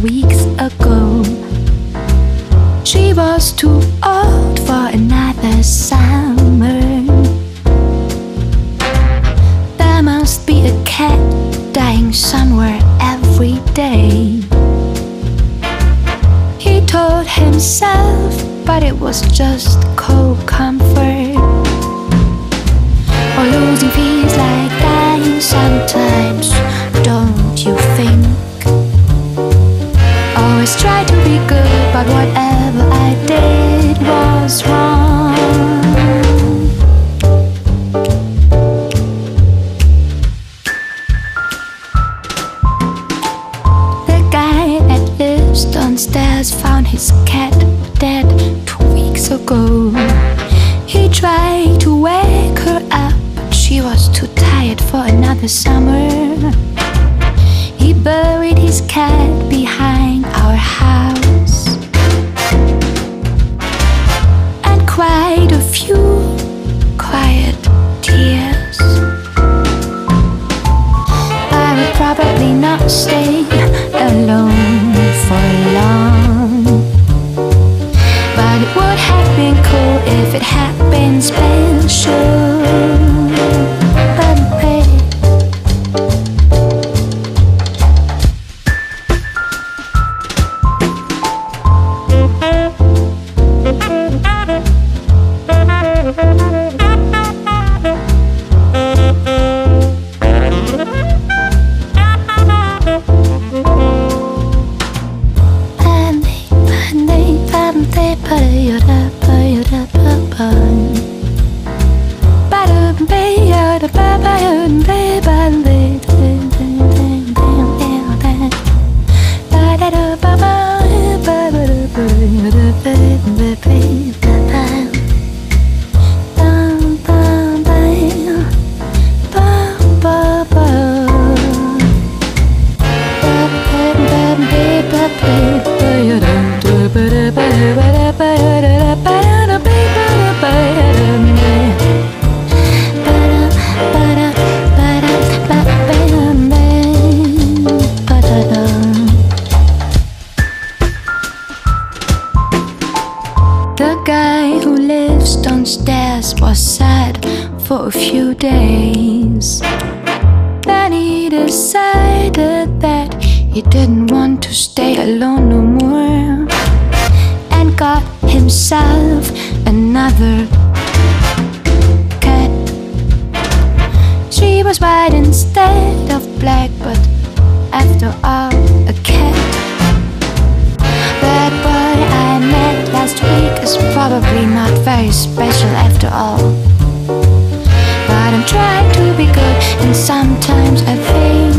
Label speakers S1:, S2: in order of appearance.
S1: weeks ago. She was too old for another summer. There must be a cat dying somewhere every day. He told himself, but it was just cold comfort. Or losing feels Always try to be good, but whatever I did was wrong. The guy that lives downstairs found his cat dead two weeks ago. He tried to wake her up, but she was too tired for another summer. He buried his cat if it been special. Hey, Panday, ba-ba-ya-da, panday, da-da-da-da-da-da. Guy who lives downstairs was sad for a few days. Then he decided that he didn't want to stay alone no more and got himself another cat. She was white instead of black, but very special after all. But I'm trying to be good and sometimes I fail.